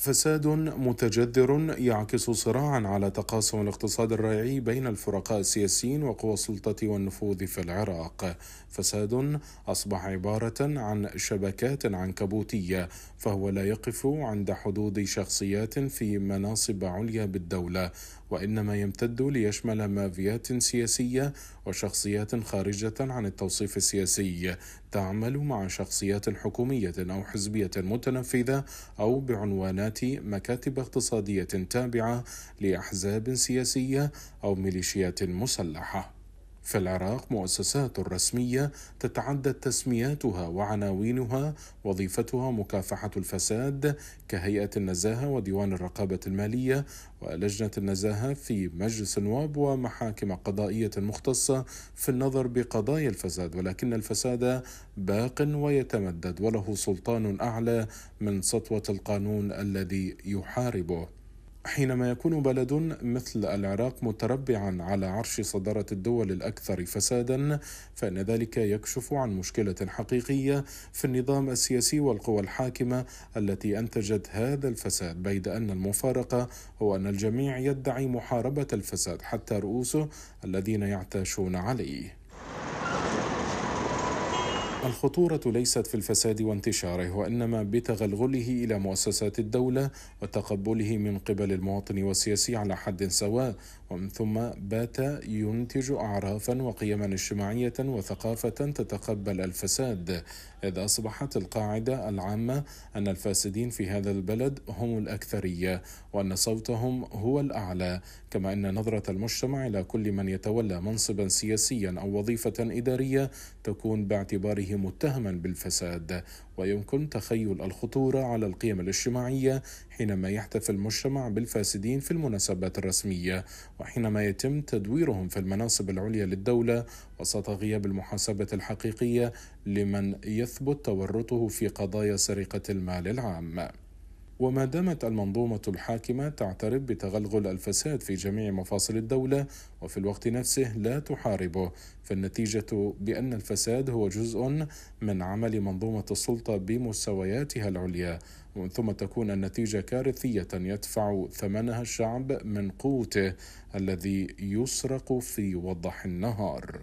فساد متجذر يعكس صراعا على تقاسم الاقتصاد الريعي بين الفرقاء السياسيين وقوى السلطة والنفوذ في العراق. فساد أصبح عبارة عن شبكات عنكبوتية فهو لا يقف عند حدود شخصيات في مناصب عليا بالدولة. وإنما يمتد ليشمل مافيات سياسية وشخصيات خارجة عن التوصيف السياسي تعمل مع شخصيات حكومية أو حزبية متنفذة أو بعنوانات مكاتب اقتصادية تابعة لأحزاب سياسية أو ميليشيات مسلحة. في العراق مؤسسات رسمية تتعدد تسمياتها وعناوينها وظيفتها مكافحة الفساد كهيئة النزاهة وديوان الرقابة المالية ولجنة النزاهة في مجلس النواب ومحاكم قضائية مختصة في النظر بقضايا الفساد. ولكن الفساد باق ويتمدد وله سلطان أعلى من سطوة القانون الذي يحاربه. حينما يكون بلد مثل العراق متربعا على عرش صدارة الدول الأكثر فسادا فإن ذلك يكشف عن مشكلة حقيقية في النظام السياسي والقوى الحاكمة التي أنتجت هذا الفساد بيد أن المفارقة هو أن الجميع يدعي محاربة الفساد حتى رؤوسه الذين يعتاشون عليه. الخطورة ليست في الفساد وانتشاره وإنما بتغلغله إلى مؤسسات الدولة وتقبله من قبل المواطن والسياسي على حد سواء ومن ثم بات ينتج أعرافا وقيما اجتماعية وثقافة تتقبل الفساد. إذ أصبحت القاعدة العامة أن الفاسدين في هذا البلد هم الأكثرية وأن صوتهم هو الأعلى كما أن نظرة المجتمع إلى كل من يتولى منصبا سياسيا أو وظيفة إدارية تكون باعتباره متهما بالفساد ويمكن تخيل الخطورة على القيم الاجتماعية حينما يحتفل المجتمع بالفاسدين في المناسبات الرسمية وحينما يتم تدويرهم في المناصب العليا للدولة وسط غياب المحاسبة الحقيقية لمن يثبت تورطه في قضايا سرقة المال العام. وما دامت المنظومة الحاكمة تعترف بتغلغل الفساد في جميع مفاصل الدولة وفي الوقت نفسه لا تحاربه فالنتيجة بأن الفساد هو جزء من عمل منظومة السلطة بمستوياتها العليا ومن ثم تكون النتيجة كارثية يدفع ثمنها الشعب من قوته الذي يسرق في وضح النهار.